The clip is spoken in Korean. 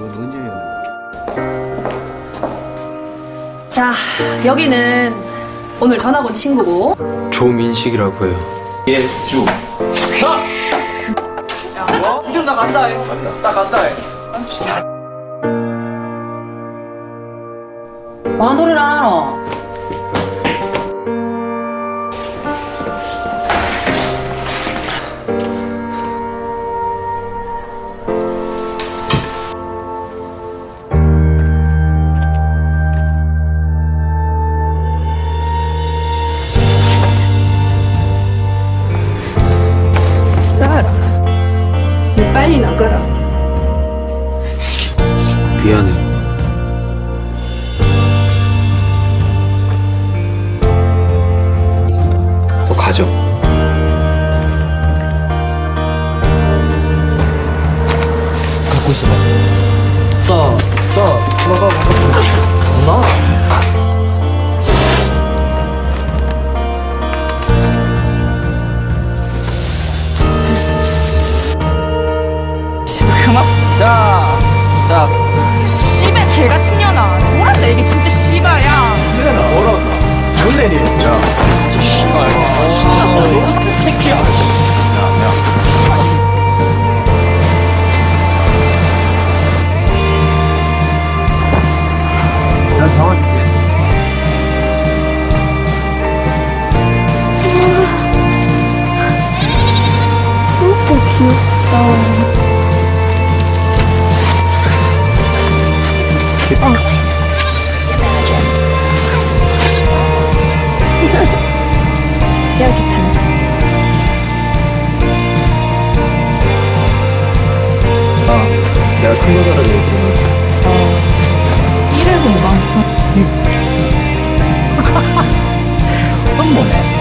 그건 언제였는데? 자, 여기는 오늘 전학 온 친구고. 조민식이라고 해요. 예주 사 어? 이름 나 간다 해. 나 간다 해. 뭔 소리를 안 하노? 나가라. 미안해. 너 가져. 갖고 있어봐. 나, 나, 나가, 나. 내가 큰 거잖아 지금 어 1회 공방 한 번에